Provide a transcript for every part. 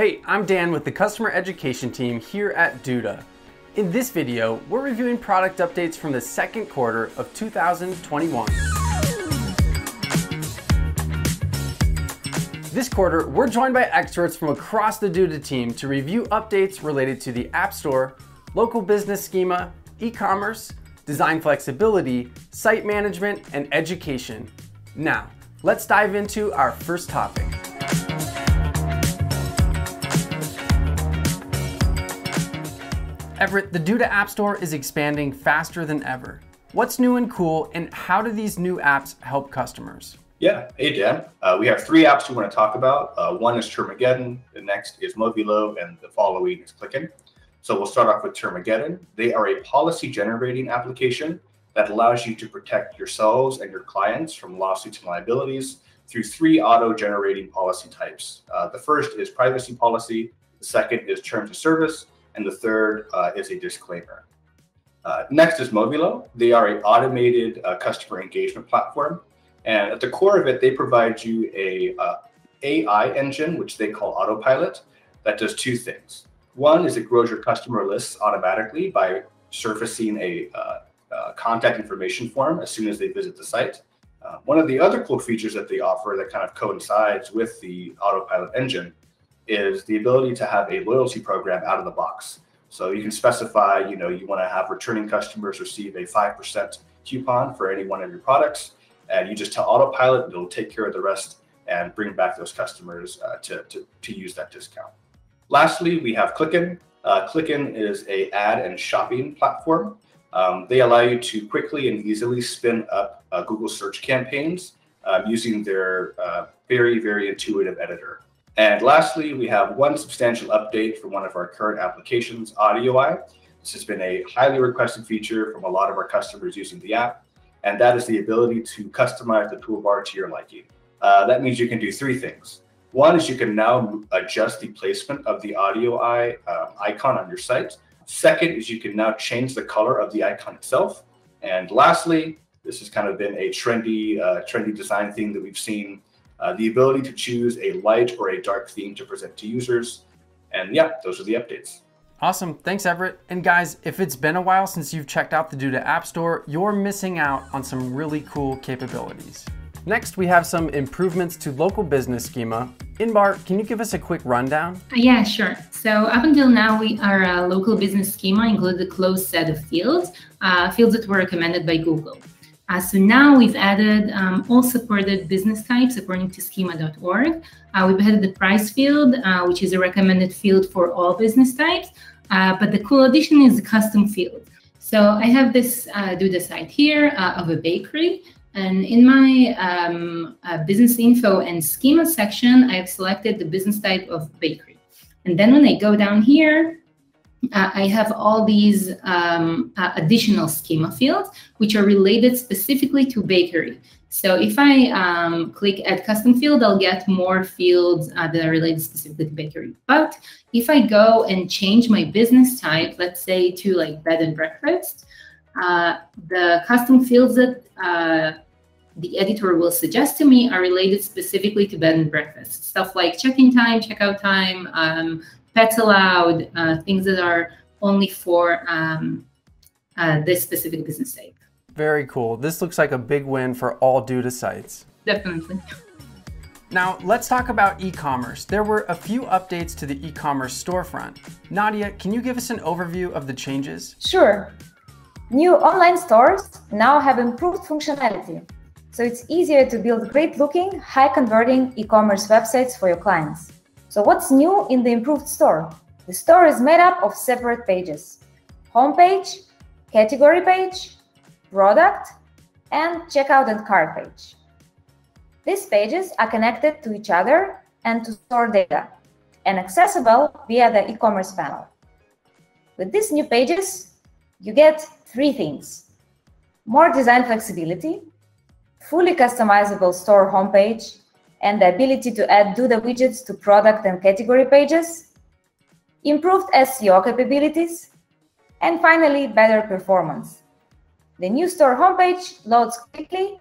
Hey, I'm Dan with the customer education team here at Duda. In this video, we're reviewing product updates from the second quarter of 2021. This quarter, we're joined by experts from across the Duda team to review updates related to the App Store, local business schema, e-commerce, design flexibility, site management, and education. Now, let's dive into our first topic. Everett, the Duda App Store is expanding faster than ever. What's new and cool, and how do these new apps help customers? Yeah. Hey, Dan. Uh, we have three apps we want to talk about. Uh, one is Termageddon, the next is Movulo, and the following is Kliken. So we'll start off with Termageddon. They are a policy generating application that allows you to protect yourselves and your clients from lawsuits and liabilities through three auto generating policy types. Uh, the first is privacy policy, the second is terms of service, and the third uh, is a disclaimer. Uh, next is Mobilo. They are an automated uh, customer engagement platform. And at the core of it, they provide you a uh, AI engine, which they call Autopilot, that does two things. One is it grows your customer lists automatically by surfacing a uh, contact information form as soon as they visit the site. Uh, one of the other cool features that they offer that kind of coincides with the Autopilot engine is the ability to have a loyalty program out of the box. So you can specify, you know, you want to have returning customers receive a 5% coupon for any one of your products. And you just tell Autopilot, it'll take care of the rest and bring back those customers uh, to, to, to use that discount. Lastly, we have Kliken. Uh, Kliken is a ad and shopping platform. Um, they allow you to quickly and easily spin up uh, Google search campaigns um, using their uh, very, very intuitive editor. And lastly, we have one substantial update for one of our current applications, AudioEye. This has been a highly requested feature from a lot of our customers using the app, and that is the ability to customize the toolbar to your liking. Uh, that means you can do three things. One is you can now adjust the placement of the AudioEye uh, icon on your site. Second is you can now change the color of the icon itself. And lastly, this has kind of been a trendy, uh, trendy design thing that we've seen uh, the ability to choose a light or a dark theme to present to users. And yeah, those are the updates. Awesome. Thanks, Everett. And guys, if it's been a while since you've checked out the Duda App Store, you're missing out on some really cool capabilities. Next, we have some improvements to local business schema. Inbar, can you give us a quick rundown? Uh, yeah, sure. So up until now, we our uh, local business schema included a closed set of fields, uh, fields that were recommended by Google. Uh, so now we've added um, all supported business types according to schema.org. Uh, we've added the price field, uh, which is a recommended field for all business types. Uh, but the cool addition is the custom field. So I have this uh, Duda site here uh, of a bakery. And in my um, business info and schema section, I have selected the business type of bakery. And then when I go down here, I have all these um, uh, additional schema fields, which are related specifically to bakery. So if I um, click add custom field, I'll get more fields uh, that are related specifically to bakery. But if I go and change my business type, let's say to like bed and breakfast, uh, the custom fields that uh, the editor will suggest to me are related specifically to bed and breakfast. Stuff like check-in time, checkout time, um, pets allowed, uh, things that are only for um, uh, this specific business type. Very cool. This looks like a big win for all Duda sites. Definitely. Now, let's talk about e-commerce. There were a few updates to the e-commerce storefront. Nadia, can you give us an overview of the changes? Sure. New online stores now have improved functionality, so it's easier to build great-looking, high-converting e-commerce websites for your clients. So what's new in the improved store? The store is made up of separate pages. Homepage, category page, product, and checkout and cart page. These pages are connected to each other and to store data and accessible via the e-commerce panel. With these new pages, you get three things. More design flexibility, fully customizable store homepage, and the ability to add Duda widgets to product and category pages, improved SEO capabilities, and finally, better performance. The new store homepage loads quickly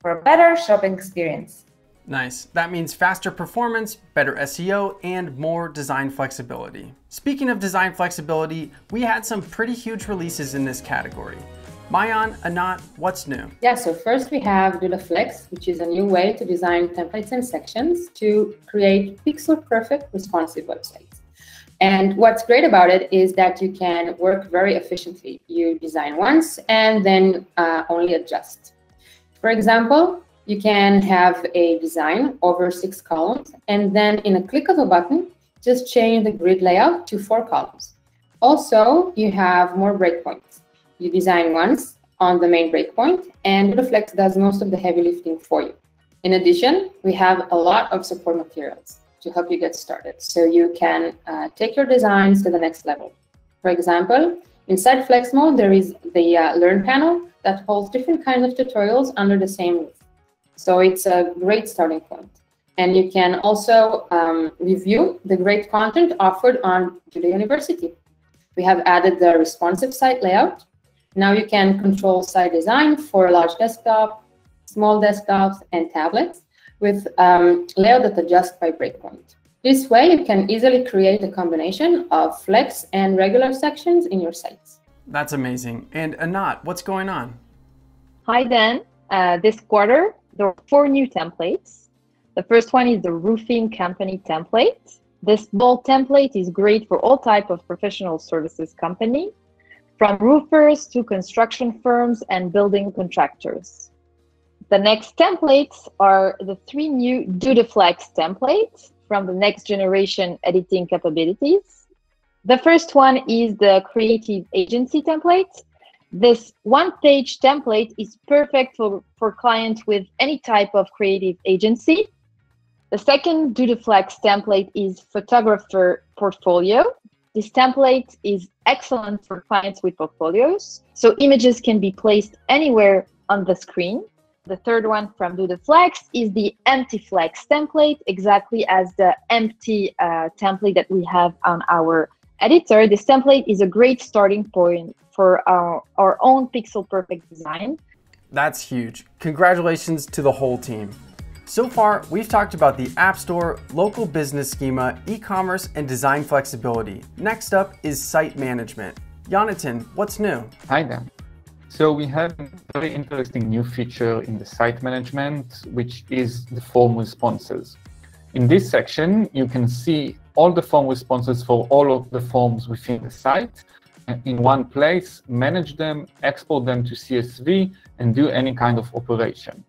for a better shopping experience. Nice. That means faster performance, better SEO, and more design flexibility. Speaking of design flexibility, we had some pretty huge releases in this category. Maayan, Anat, what's new? Yeah, so first we have DudaFlex, which is a new way to design templates and sections to create pixel perfect responsive websites. And what's great about it is that you can work very efficiently. You design once and then uh, only adjust. For example, you can have a design over six columns, and then in a click of a button, just change the grid layout to four columns. Also, you have more breakpoints. You design once on the main breakpoint, and DudaFlex does most of the heavy lifting for you. In addition, we have a lot of support materials to help you get started. So you can uh, take your designs to the next level. For example, inside Flex Mode, there is the uh, Learn panel that holds different kinds of tutorials under the same roof. So it's a great starting point. And you can also um, review the great content offered on Duda University. We have added the responsive site layout. Now you can control site design for large desktop, small desktops, and tablets with um, layout that adjusts by breakpoint. This way, you can easily create a combination of flex and regular sections in your sites. That's amazing. And Anat, what's going on? Hi, Dan. Uh, this quarter, there are four new templates. The first one is the roofing company template. This bold template is great for all type of professional services company, from roofers to construction firms and building contractors. The next templates are the three new DudaFlex templates from the next generation editing capabilities. The first one is the creative agency template. This one page template is perfect for, for clients with any type of creative agency. The second DudaFlex template is photographer portfolio. This template is excellent for clients with portfolios. So images can be placed anywhere on the screen. The third one from DudaFlex is the empty flex template, exactly as the empty uh, template that we have on our editor. This template is a great starting point for our, our own pixel perfect design. That's huge. Congratulations to the whole team. So far, we've talked about the App Store, local business schema, e-commerce, and design flexibility. Next up is site management. Jonathan, what's new? Hi there. So we have a very interesting new feature in the site management, which is the form responses. In this section, you can see all the form responses for all of the forms within the site in one place, manage them, export them to CSV, and do any kind of operation.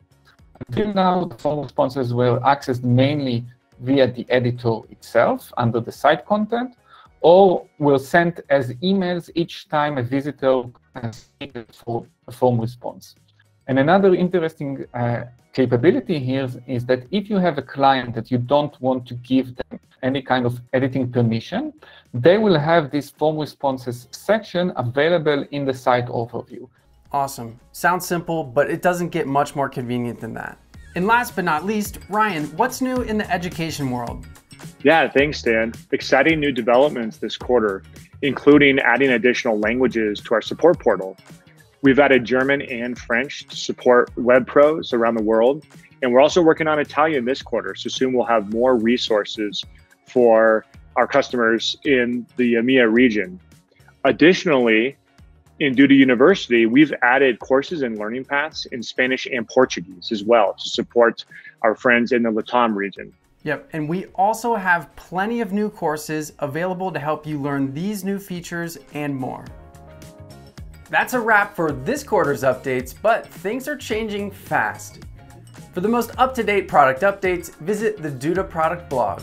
Until now, the form responses were accessed mainly via the editor itself under the site content, or were sent as emails each time a visitor has for a form response. And another interesting uh, capability here is that if you have a client that you don't want to give them any kind of editing permission, they will have this form responses section available in the site overview. Awesome. Sounds simple, but it doesn't get much more convenient than that. And last but not least, Ryan, what's new in the education world? Yeah, thanks, Dan. Exciting new developments this quarter, including adding additional languages to our support portal. We've added German and French to support web pros around the world. And we're also working on Italian this quarter. So soon we'll have more resources for our customers in the EMEA region. Additionally, in Duda University, we've added courses and learning paths in Spanish and Portuguese as well to support our friends in the Latam region. Yep, and we also have plenty of new courses available to help you learn these new features and more. That's a wrap for this quarter's updates, but things are changing fast. For the most up-to-date product updates, visit the Duda product blog.